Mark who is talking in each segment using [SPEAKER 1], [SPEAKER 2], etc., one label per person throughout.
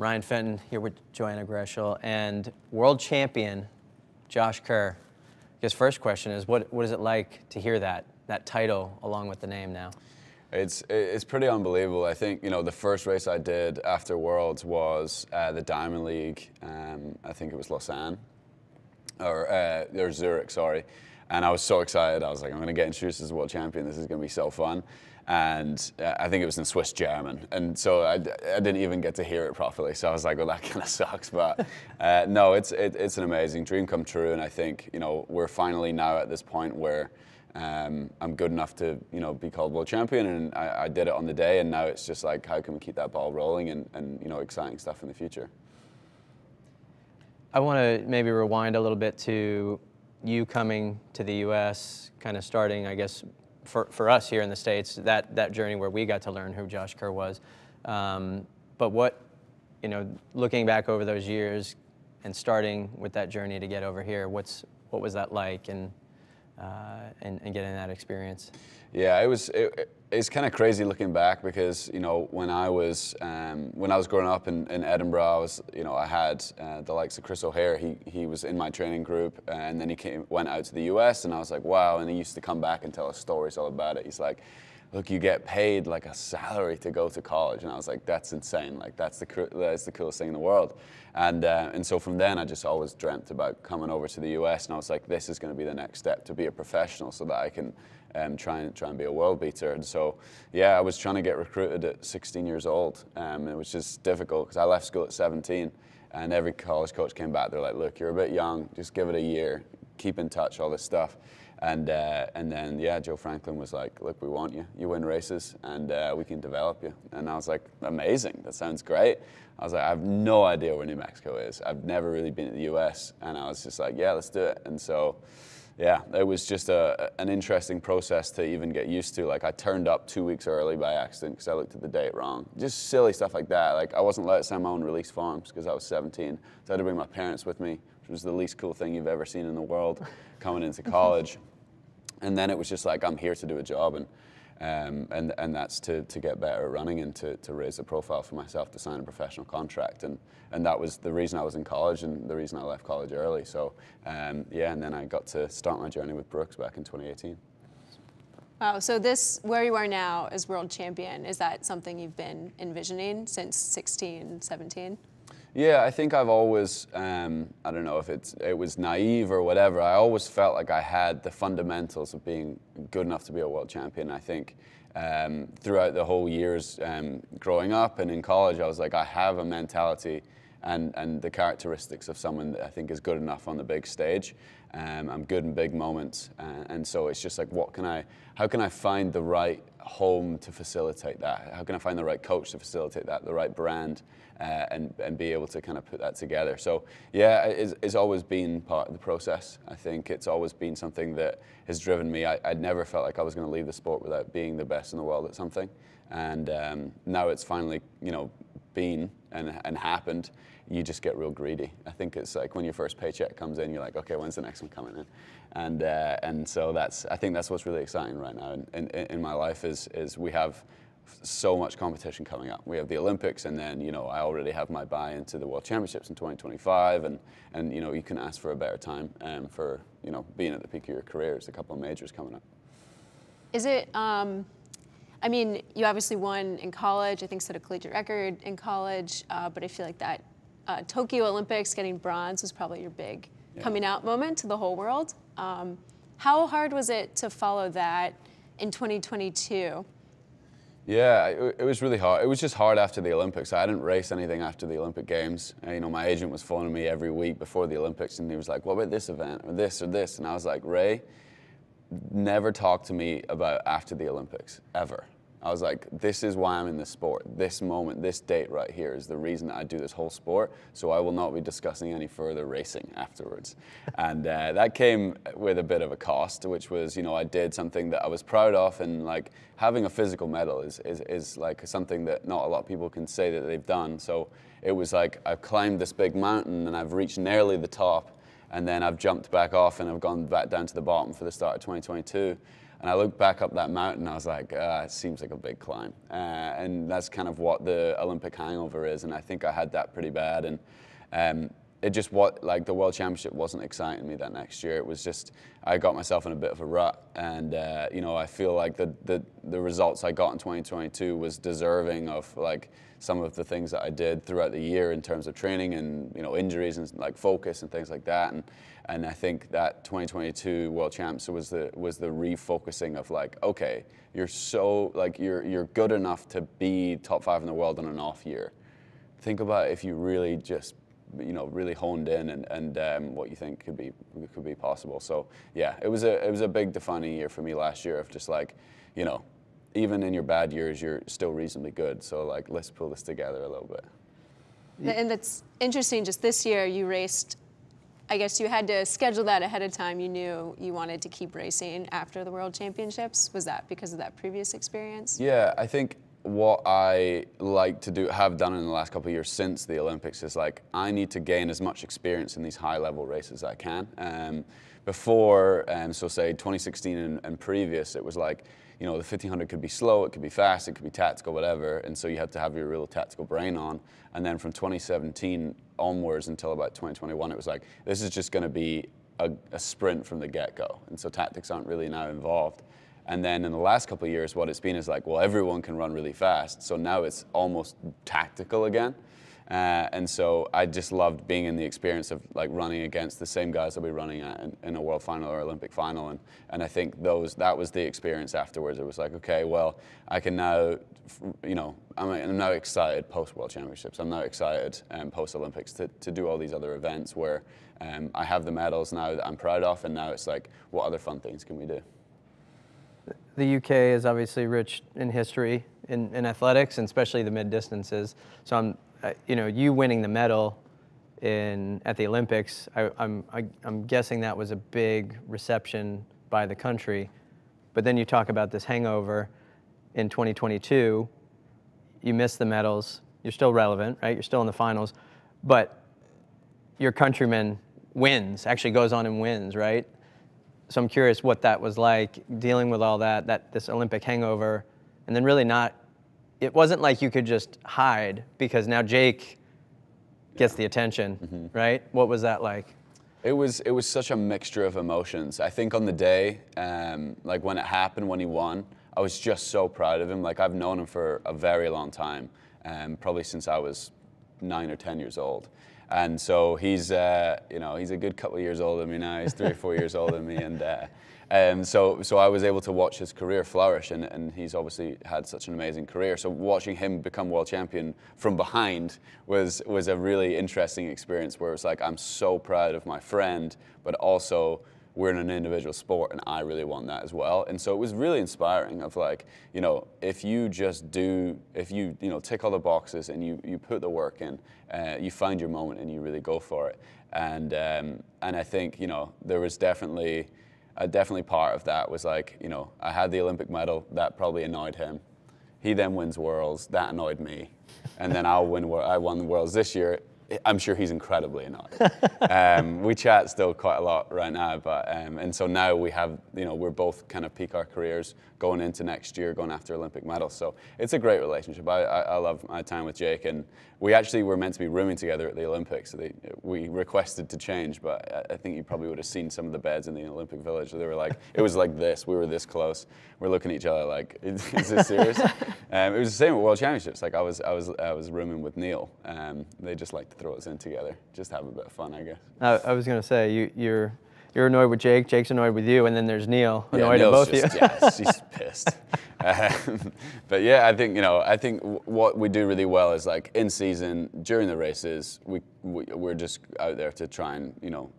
[SPEAKER 1] Ryan Fenton here with Johanna Gretschel and world champion Josh Kerr. I guess first question is, what, what is it like to hear that, that title along with the name now?
[SPEAKER 2] It's it's pretty unbelievable. I think you know the first race I did after Worlds was uh, the Diamond League. Um, I think it was Lausanne or uh, or Zurich, sorry. And I was so excited. I was like, I'm going to get introduced as world champion. This is going to be so fun. And uh, I think it was in Swiss German. And so I, I didn't even get to hear it properly. So I was like, well, that kind of sucks. But uh, no, it's, it, it's an amazing dream come true. And I think, you know, we're finally now at this point where um, I'm good enough to, you know, be called world champion. And I, I did it on the day. And now it's just like, how can we keep that ball rolling and, and you know, exciting stuff in the future.
[SPEAKER 1] I want to maybe rewind a little bit to you coming to the U.S., kind of starting, I guess, for, for us here in the States, that, that journey where we got to learn who Josh Kerr was. Um, but what, you know, looking back over those years and starting with that journey to get over here, what's, what was that like and, and, and getting that experience?
[SPEAKER 2] Yeah, it was. It, it's kind of crazy looking back because you know when I was um, when I was growing up in, in, Edinburgh, I was you know I had uh, the likes of Chris O'Hare. He he was in my training group, and then he came went out to the U.S. and I was like, wow. And he used to come back and tell us stories all about it. He's like, look, you get paid like a salary to go to college, and I was like, that's insane. Like that's the that's the coolest thing in the world. And uh, and so from then, I just always dreamt about coming over to the U.S. And I was like, this is going to be the next step to be a professional, so that I can um, try and try and be a world beater. And so, yeah, I was trying to get recruited at 16 years old, um, which is difficult because I left school at 17, and every college coach came back. They're like, "Look, you're a bit young. Just give it a year. Keep in touch. All this stuff." And uh, and then yeah, Joe Franklin was like, "Look, we want you. You win races, and uh, we can develop you." And I was like, "Amazing. That sounds great." I was like, "I have no idea where New Mexico is. I've never really been to the U.S." And I was just like, "Yeah, let's do it." And so yeah, it was just a, an interesting process to even get used to. Like I turned up two weeks early by accident because I looked at the date wrong. Just silly stuff like that. Like I wasn't allowed to sign my own release forms because I was 17. So I had to bring my parents with me, which was the least cool thing you've ever seen in the world coming into college. And then it was just like, I'm here to do a job. And um, and, and that's to, to get better at running and to, to raise the profile for myself to sign a professional contract. And, and that was the reason I was in college and the reason I left college early. So, um, yeah, and then I got to start my journey with Brooks back in 2018.
[SPEAKER 3] Wow, so this, where you are now as world champion, is that something you've been envisioning since 16, 17?
[SPEAKER 2] Yeah, I think I've always, um, I don't know if it's it was naive or whatever. I always felt like I had the fundamentals of being good enough to be a world champion. I think um, throughout the whole years um, growing up and in college, I was like, I have a mentality and, and the characteristics of someone that I think is good enough on the big stage. Um, I'm good in big moments, uh, and so it's just like, what can I? How can I find the right home to facilitate that? How can I find the right coach to facilitate that? The right brand, uh, and and be able to kind of put that together. So yeah, it's, it's, always been part of the process. I think it's always been something that has driven me. I, would never felt like I was going to leave the sport without being the best in the world at something, and um, now it's finally you know been and, and happened, you just get real greedy. I think it's like when your first paycheck comes in, you're like, okay, when's the next one coming in? And uh, and so that's I think that's what's really exciting right now in, in, in my life is is we have so much competition coming up. We have the Olympics, and then you know I already have my buy into the World Championships in 2025, and and you know you can ask for a better time um, for you know being at the peak of your career. There's a couple of majors coming up.
[SPEAKER 3] Is it? Um I mean, you obviously won in college. I think set a collegiate record in college, uh, but I feel like that uh, Tokyo Olympics getting bronze was probably your big yeah. coming out moment to the whole world. Um, how hard was it to follow that in 2022?
[SPEAKER 2] Yeah, it, it, was really hard. It was just hard after the Olympics. I didn't race anything after the Olympic Games. You know, my agent was phoning me every week before the Olympics, and he was like, "What about this event or this or this?" And I was like, "Ray." never talk to me about after the Olympics, ever. I was like, this is why I'm in this sport. This moment, this date right here is the reason that I do this whole sport. So I will not be discussing any further racing afterwards. and uh, that came with a bit of a cost, which was, you know, I did something that I was proud of. And like having a physical medal is, is, is like something that not a lot of people can say that they've done. So it was like I've climbed this big mountain and I've reached nearly the top and then I've jumped back off and I've gone back down to the bottom for the start of 2022. And I looked back up that mountain, I was like, uh, it seems like a big climb. Uh, and that's kind of what the Olympic hangover is. And I think I had that pretty bad. And um, it just what like the world championship wasn't exciting me that next year. It was just I got myself in a bit of a rut, and uh, you know I feel like the, the the results I got in 2022 was deserving of like some of the things that I did throughout the year in terms of training and you know injuries and like focus and things like that. And and I think that 2022 World Champs was the was the refocusing of like okay you're so like you're you're good enough to be top five in the world in an off year. Think about if you really just you know really honed in and, and um, what you think could be could be possible. So yeah, it was a it was a big defining year for me last year of just like you know even in your bad years you're still reasonably good. So like let's pull this together a little bit.
[SPEAKER 3] And that's interesting. Just this year, you raced. I guess you had to schedule that ahead of time. You knew you wanted to keep racing after the World Championships. Was that because of that previous experience?
[SPEAKER 2] Yeah, I think what I like to do, have done in the last couple of years since the Olympics is like I need to gain as much experience in these high level races as I can. Um, before, um, so say 2016 and, and, previous, it was like, you know, the 1500 could be slow, it could be fast, it could be tactical, whatever. And so you had to have your real tactical brain on. And then from 2017 onwards until about 2021, it was like, this is just going to be a, a sprint from the get go. And so tactics aren't really now involved. And then in the last couple of years, what it's been is like, well, everyone can run really fast. So now it's almost tactical again. Uh, and so I just loved being in the experience of like running against the same guys that we running at in, in, a world final or Olympic final. And, and I think those that was the experience afterwards. It was like, okay, well, I can now, you know, I'm, I'm now excited post World Championships. I'm now excited um, post Olympics to, to do all these other events where um, I have the medals now that I'm proud of. And now it's like, what other fun things can we do?
[SPEAKER 1] The UK is obviously rich in history in, in athletics, and especially the mid distances. So I'm, you know, you winning the medal in at the Olympics, I, I'm I, am i am guessing that was a big reception by the country. But then you talk about this hangover in 2022. You miss the medals. You're still relevant, right? You're still in the finals, but your countryman wins, actually goes on and wins, right? So I'm curious what that was like dealing with all that, that this Olympic hangover, and then really not. It wasn't like you could just hide because now Jake gets the attention, mm-hmm. right? What was that like?
[SPEAKER 2] It was it was such a mixture of emotions. I think on the day, um, like when it happened, when he won, I was just so proud of him. Like I've known him for a very long time, um, probably since I was nine or ten years old. And so he's, uh, you know, he's a good couple of years older than me now. He's three or four years older than me, and uh, um, so so I was able to watch his career flourish, and, and he's obviously had such an amazing career. So watching him become world champion from behind was was a really interesting experience. Where it was like I'm so proud of my friend, but also we're in an individual sport and I really want that as well. And so it was really inspiring of like, you know, if you just do, if you, you know, tick all the boxes and you, you put the work in, uh, you find your moment and you really go for it. And, um, and I think, you know, there was definitely, a definitely part of that was like, you know, I had the Olympic medal, that probably annoyed him. He then wins Worlds, that annoyed me. And then I'll win, I won the Worlds this year, I'm sure he's incredibly annoyed. um, we chat still quite a lot right now, but um, and so now we have, you know, we're both kind of peak our careers going into next year, going after Olympic medals. So it's a great relationship. I, I, I love my time with Jake, and we actually were meant to be rooming together at the Olympics. So they, we requested to change, but I, I think you probably would have seen some of the beds in the Olympic Village. They were like, it was like this. We were this close. We're looking at each other like, is, is this serious? um, it was the same at World Championships. Like I was, I was, I was rooming with Neil. Um, they just like to throw us in together, just have a bit of fun, I guess.
[SPEAKER 1] I, I was gonna say you, you're you're annoyed with Jake, Jake's annoyed with you, and then there's Neil annoyed yeah, at both
[SPEAKER 2] just,
[SPEAKER 1] of you.
[SPEAKER 2] yeah, she's pissed. Um, but yeah, I think you know, I think w- what we do really well is like in season during the races, we, we we're just out there to try and you know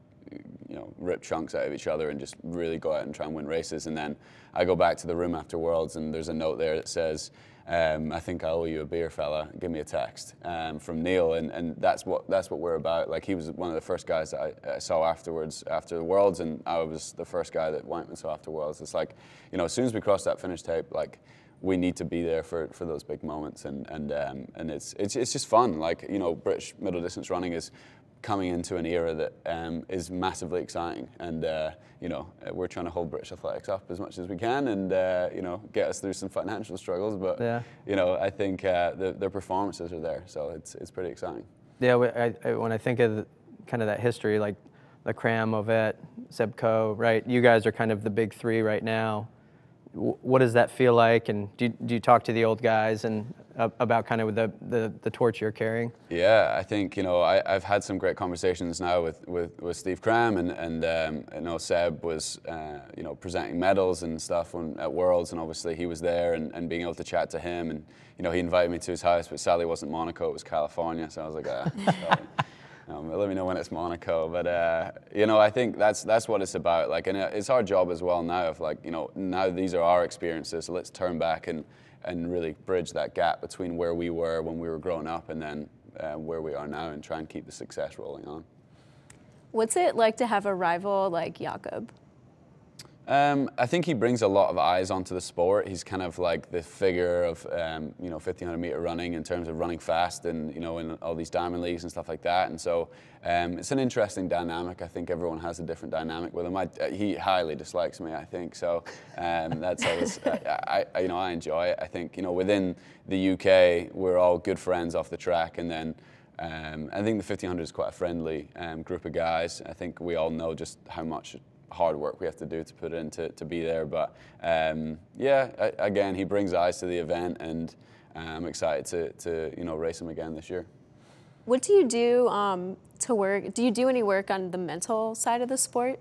[SPEAKER 2] you know, rip chunks out of each other and just really go out and try and win races. And then I go back to the room after Worlds, and there's a note there that says, um, I think I owe you a beer, fella. Give me a text um, from Neil, and, and that's what that's what we're about. Like he was one of the first guys that I, I, saw afterwards after the Worlds, and I was the first guy that went and saw after Worlds. It's like, you know, as soon as we cross that finish tape, like we need to be there for, for those big moments, and and um, and it's, it's it's just fun. Like you know, British middle distance running is coming into an era that um, is massively exciting. And, uh, you know, uh, we're trying to hold British athletics up as much as we can and, uh, you know, get us through some financial struggles. But,
[SPEAKER 1] Yeah.
[SPEAKER 2] you know, I think uh, the, their performances are there. So it's, it's pretty exciting.
[SPEAKER 1] Yeah, I, I, when I think of the, kind of that history, like the Cram, Ovett, Sebco, right? You guys are kind of the big three right now. W- What does that feel like? And do you, do you talk to the old guys and about kind of the, the, the torch you're carrying?
[SPEAKER 2] Yeah, I think you know I, I've had some great conversations now with, with, with Steve Cram and and um, I know Seb was uh, you know presenting medals and stuff at Worlds and obviously he was there and, and being able to chat to him and you know he invited me to his house but sadly it wasn't Monaco it was California so I was like ah. Um, let me know when it's Monaco, but uh, you know, I think that's that's what it's about. Like, and it's our job as well now. Of like, you know, now these are our experiences. So let's turn back and and really bridge that gap between where we were when we were growing up and then uh, where we are now, and try and keep the success rolling on.
[SPEAKER 3] What's it like to have a rival like Jakob?
[SPEAKER 2] Um, I think he brings a lot of eyes onto the sport. He's kind of like the figure of um, you know 1500 meter running in terms of running fast and you know in all these diamond leagues and stuff like that. And so um, it's an interesting dynamic. I think everyone has a different dynamic with him. I, uh, he highly dislikes me. I think so. Um, that's always I, I, you know I enjoy it. I think you know within the UK we're all good friends off the track, and then. Um, I think the 1500 is quite a friendly um, group of guys. I think we all know just how much hard work we have to do to put in to, to be there. But um, yeah, I, again, he brings eyes to the event, and I'm excited to, to you know race him again this year.
[SPEAKER 3] What do you do um, to work? Do you do any work on the mental side of the sport?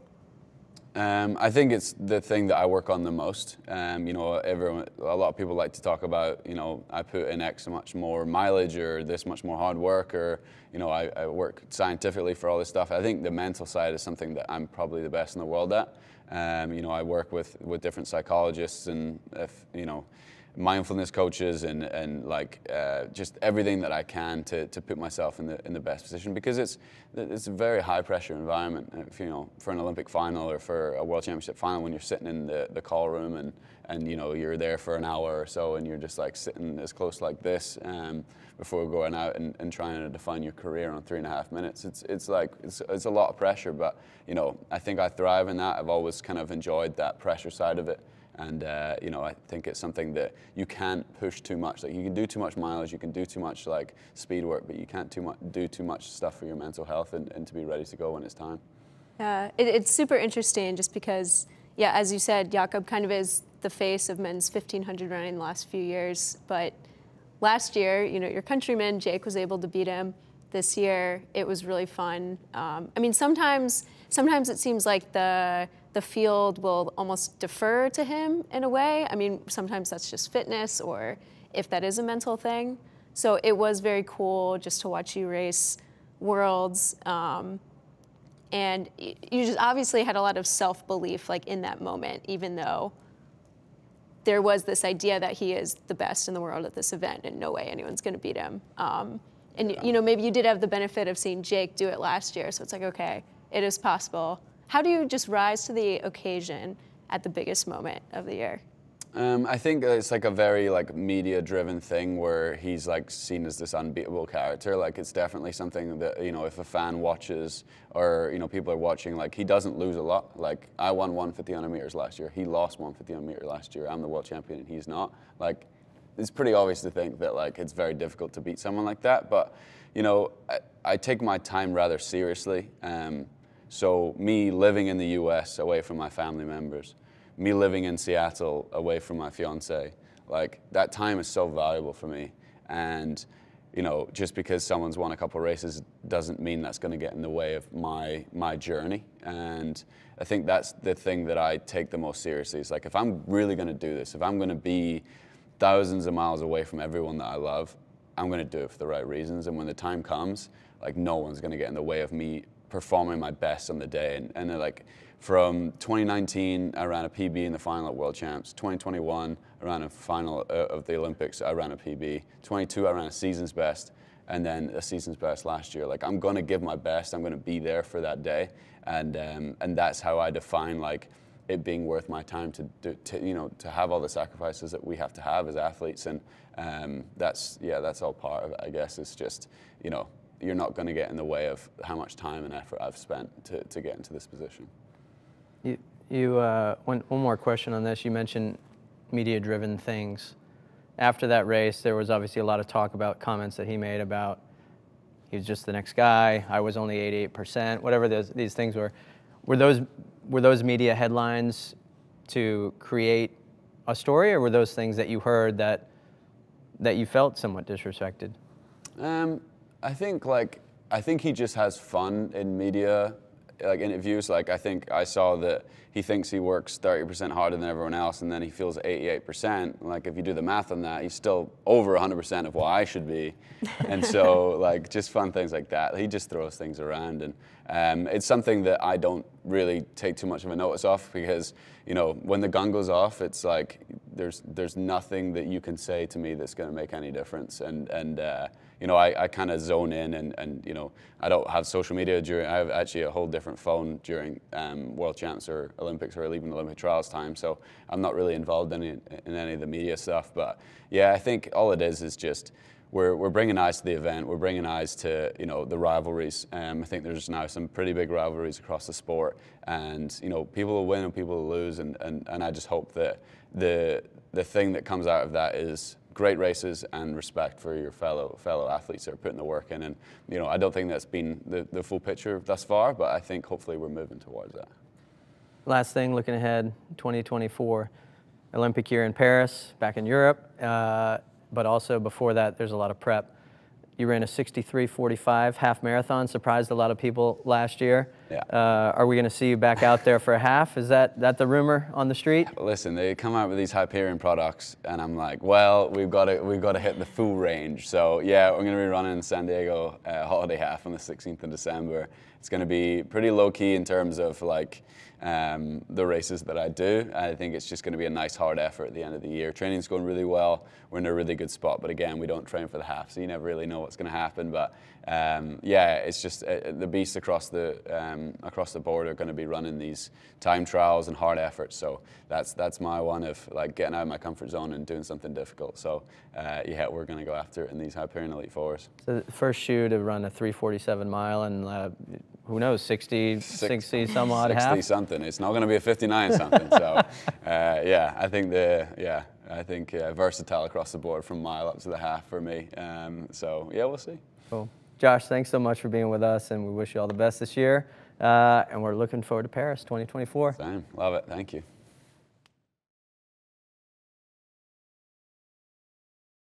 [SPEAKER 2] Um, I think it's the thing that I work on the most. Um, you know, everyone, a lot of people like to talk about, you know, I put in X much more mileage or this much more hard work or, you know, I, I work scientifically for all this stuff. I think the mental side is something that I'm probably the best in the world at. Um, you know, I work with, with different psychologists and, if, you know, mindfulness coaches and, and like uh, just everything that I can to, to put myself in the in the best position because it's it's a very high pressure environment. If, you know, for an Olympic final or for a World Championship final, when you're sitting in the, the call room and and you know you're there for an hour or so and you're just like sitting as close like this um, before going out and, and trying to define your career on three and a half minutes. It's it's like it's, it's a lot of pressure, but you know I think I thrive in that. I've always kind of enjoyed that pressure side of it. And uh, you know, I think it's something that you can't push too much. Like you can do too much mileage, you can do too much like speed work, but you can't too much do too much stuff for your mental health and, and to be ready to go when it's time.
[SPEAKER 3] Yeah, it, it's super interesting just because, yeah, as you said, Jakob kind of is the face of men's 1500 running the last few years. But last year, you know, your countryman Jake was able to beat him. This year, it was really fun. Um, I mean, sometimes sometimes it seems like the the field will almost defer to him in a way. I mean, sometimes that's just fitness, or if that is a mental thing. So it was very cool just to watch you race worlds. Um, and you just obviously had a lot of self belief, like in that moment, even though there was this idea that he is the best in the world at this event, and no way anyone's going to beat him. Um, and you know, maybe you did have the benefit of seeing Jake do it last year, so it's like, okay, it is possible. How do you just rise to the occasion at the biggest moment of the year?
[SPEAKER 2] Um, I think it's like a very like media-driven thing where he's like seen as this unbeatable character. Like it's definitely something that you know if a fan watches or you know people are watching, like he doesn't lose a lot. Like I won one 1500 meters last year. He lost one 1500 meter last year. I'm the world champion and he's not. Like it's pretty obvious to think that like it's very difficult to beat someone like that. But you know I, I take my time rather seriously. Um, so me living in the U.S. away from my family members me living in Seattle away from my fiance, like that time is so valuable for me. And, you know, just because someone's won a couple races doesn't mean that's going to get in the way of my, my journey. And I think that's the thing that I take the most seriously. Is like, if I'm really going to do this, if I'm going to be thousands of miles away from everyone that I love, I'm going to do it for the right reasons. And when the time comes, like, no one's going to get in the way of me performing my best on the day. And, and like, from 2019, I ran a PB in the final at World Champs. 2021, I ran a final uh, of the Olympics. I ran a PB. 22, I ran a season's best, and then a season's best last year. Like I'm going to give my best. I'm going to be there for that day, and um, and that's how I define like it being worth my time to, do, to you know to have all the sacrifices that we have to have as athletes, and um, that's yeah, that's all part of it. I guess it's just you know you're not going to get in the way of how much time and effort I've spent to, to get into this position.
[SPEAKER 1] You, you uh, one, one more question on this. You mentioned media-driven things. After that race, there was obviously a lot of talk about comments that he made about he was just the next guy. I was only 88%. Whatever those, these things were, were those were those media headlines to create a story, or were those things that you heard that that you felt somewhat disrespected?
[SPEAKER 2] Um, I think like I think he just has fun in media like interviews. Like I think I saw that he thinks he works 30% harder than everyone else, and then he feels 88%. Like if you do the math on that, he's still over 100% of what I should be. And so like just fun things like that. He just throws things around, and um, it's something that I don't really take too much of a notice of because you know when the gun goes off, it's like there's there's nothing that you can say to me that's going to make any difference, and and. Uh, you know, I, I kind of zone in and, and, you know, I don't have social media during, I have actually a whole different phone during um, World Champs or Olympics or even Olympic trials time. So I'm not really involved in, in any of the media stuff. But yeah, I think all it is is just, we're, we're bringing eyes to the event. We're bringing eyes to you know the rivalries. Um, I think there's now some pretty big rivalries across the sport, and you know people will win and people will lose, and, and, and I just hope that the the thing that comes out of that is great races and respect for your fellow fellow athletes that are putting the work in. And you know, I don't think that's been the, the full picture thus far, but I think hopefully we're moving towards that.
[SPEAKER 1] Last thing, looking ahead, 2024, Olympic year in Paris, back in Europe, uh, but also before that, there's a lot of prep. You ran a 63:45 half marathon, surprised a lot of people last year.
[SPEAKER 2] Yeah.
[SPEAKER 1] Uh, are we going to see you back out there for a half? Is that that the rumor on the street?
[SPEAKER 2] Listen, they come out with these Hyperion products, and I'm like, well, we've got to we've got to hit the full range. So yeah, we're going to be running in San Diego uh, Holiday Half on the 16th of December. It's going to be pretty low key in terms of like um, the races that I do. I think it's just going to be a nice hard effort at the end of the year. Training's going really well. We're in a really good spot, but again, we don't train for the half, so you never really know what's going to happen. But um, yeah, it's just uh, the beasts across the um, across the board are going to be running these time trials and hard efforts. So that's that's my one of like getting out of my comfort zone and doing something difficult. So uh, yeah, we're going to go after it in these Hyperion Elite Fours.
[SPEAKER 1] So the first shoe to run a 347 mile and uh, who knows, 60, Six, 60 some odd
[SPEAKER 2] 60
[SPEAKER 1] half?
[SPEAKER 2] something. It's not going to be a 59 something. so, uh, yeah, I think the, yeah, I think uh, versatile across the board from mile up to the half for me. Um, so, yeah, we'll see.
[SPEAKER 1] Cool. Josh, thanks so much for being with us, and we wish you all the best this year. Uh, and we're looking forward to Paris 2024.
[SPEAKER 2] Same. Love it. Thank you.